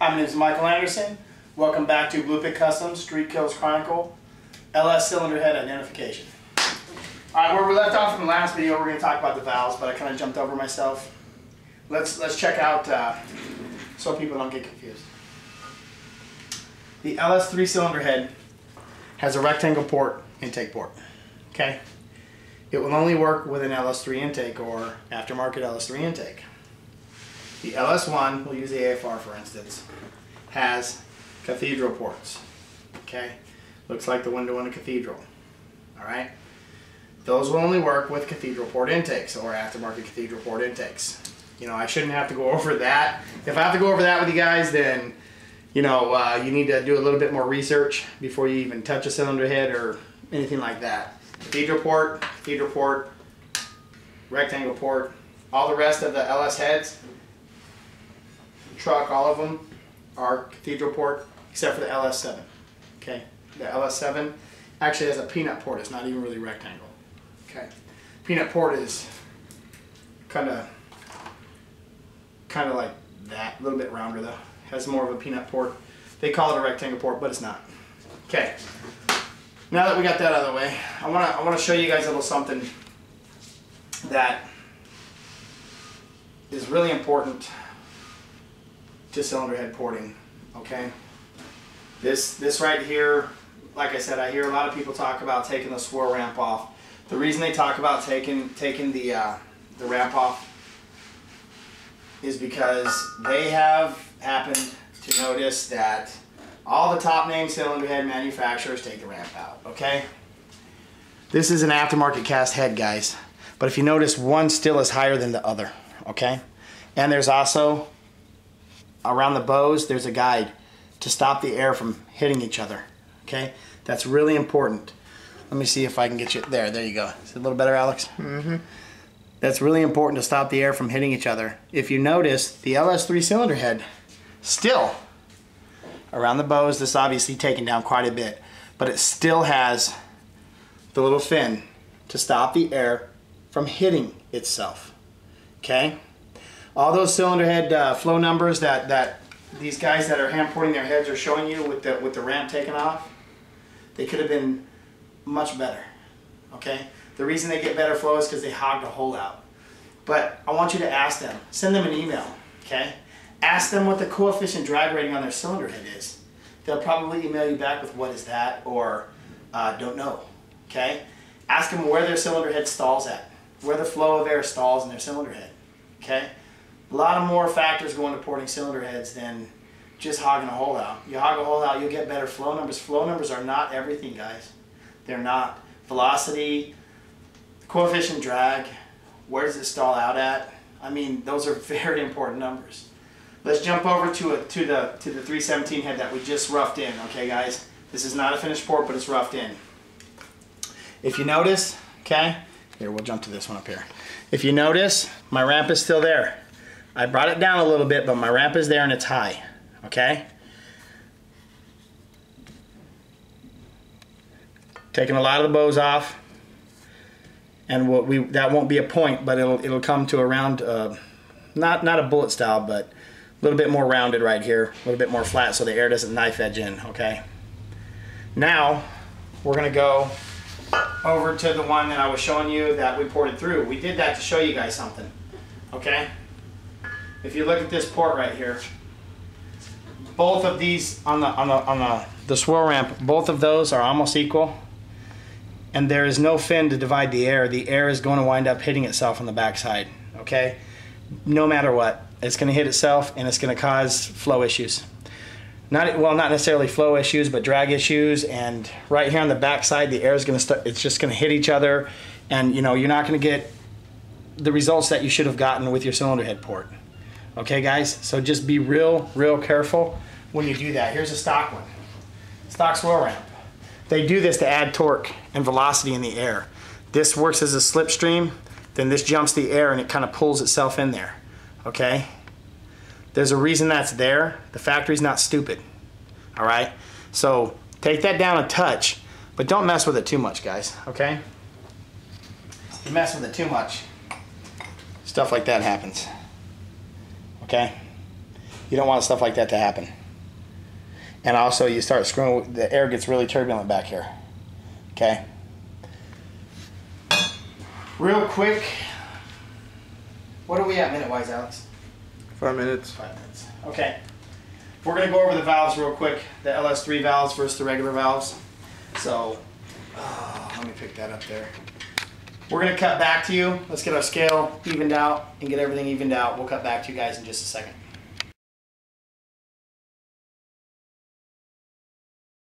Hi, my name is Michael Anderson. Welcome back to Blue Pit Customs StreetKillz Chronicle LS cylinder head identification. All right, where we left off in the last video, we're going to talk about the valves, but I kind of jumped over myself. Let's let's check out uh, so people don't get confused. The LS three cylinder head has a rectangle port intake port. Okay, it will only work with an LS3 intake or aftermarket LS3 intake. The LS1, we'll use the AFR for instance, has cathedral ports. Okay, looks like the window in a cathedral. All right, those will only work with cathedral port intakes or aftermarket cathedral port intakes. You know, I shouldn't have to go over that. If I have to go over that with you guys, then you know uh, you need to do a little bit more research before you even touch a cylinder head or anything like that. Cathedral port, cathedral port, rectangle port, all the rest of the LS heads truck, all of them are cathedral port, except for the LS7. Okay, the LS7 actually has a peanut port. It's not even really rectangle. Okay, peanut port is kind of kind of like that, a little bit rounder though. Has more of a peanut port. They call it a rectangle port, but it's not. Okay. Now that we got that out of the way, I want to I want to show you guys a little something that is really important to cylinder head porting. Okay. This this right here, like I said, I hear a lot of people talk about taking the swirl ramp off. The reason they talk about taking taking the uh, the ramp off is because they have happened to notice that all the top name cylinder head manufacturers take the ramp out. Okay. This is an aftermarket cast head, guys. But if you notice, one still is higher than the other. Okay. And there's also around the bows, there's a guide to stop the air from hitting each other. Okay, that's really important. Let me see if I can get you there. There you go. Is it a little better, Alex? Mm-hmm. That's really important to stop the air from hitting each other. If you notice, the LS3 cylinder head still around the bows. This obviously taken down quite a bit, but it still has the little fin to stop the air from hitting itself. Okay all those cylinder head uh, flow numbers that, that these guys that are hand porting their heads are showing you with the, with the ramp taken off, they could have been much better, okay? The reason they get better flow is because they hogged a hole out. But I want you to ask them, send them an email, okay? Ask them what the coefficient drag rating on their cylinder head is. They'll probably email you back with what is that or uh, don't know, okay? Ask them where their cylinder head stalls at, where the flow of air stalls in their cylinder head, okay? A lot of more factors go into porting cylinder heads than just hogging a hole out. You hog a hole out, you'll get better flow numbers. Flow numbers are not everything, guys. They're not. Velocity, coefficient drag, where does it stall out at? I mean, those are very important numbers. Let's jump over to a, to the to the 317 head that we just roughed in. Okay, guys, this is not a finished port, but it's roughed in. If you notice, okay, here we'll jump to this one up here. If you notice, my ramp is still there. I brought it down a little bit, but my ramp is there and it's high, okay? Taking a lot of the bows off, and we'll, we that won't be a point, but it'll it'll come to around, uh, not not a bullet style, but a little bit more rounded right here, a little bit more flat, so the air doesn't knife edge in, okay? Now we're gonna go over to the one that I was showing you that we ported through. We did that to show you guys something, okay? If you look at this port right here, both of these on the on the on the, the swirl ramp, both of those are almost equal. And there is no fin to divide the air. The air is going to wind up hitting itself on the backside. Okay? No matter what. It's going to hit itself and it's going to cause flow issues. Not well, not necessarily flow issues, but drag issues. And right here on the backside, the air is going to start. It's just going to hit each other, and you know you're not going to get the results that you should have gotten with your cylinder head port. Okay, guys? So just be real, real careful when you do that. Here's a stock one. Stock swirl ramp. They do this to add torque and velocity in the air. This works as a slipstream, then this jumps the air and it kind of pulls itself in there. Okay? There's a reason that's there. The factory's not stupid. All right? So take that down a touch, but don't mess with it too much, guys. Okay? If you mess with it too much, stuff like that happens okay? You don't want stuff like that to happen. And also, you start screwing, the air gets really turbulent back here. Okay? Real quick, what are we at minute wise, Alex? Five minutes. Five minutes. Okay. We're going to go over the valves real quick the LS3 valves versus the regular valves. So, uh, let me pick that up there. We're to cut back to you. Let's get our scale evened out and get everything evened out. We'll cut back to you guys in just a second.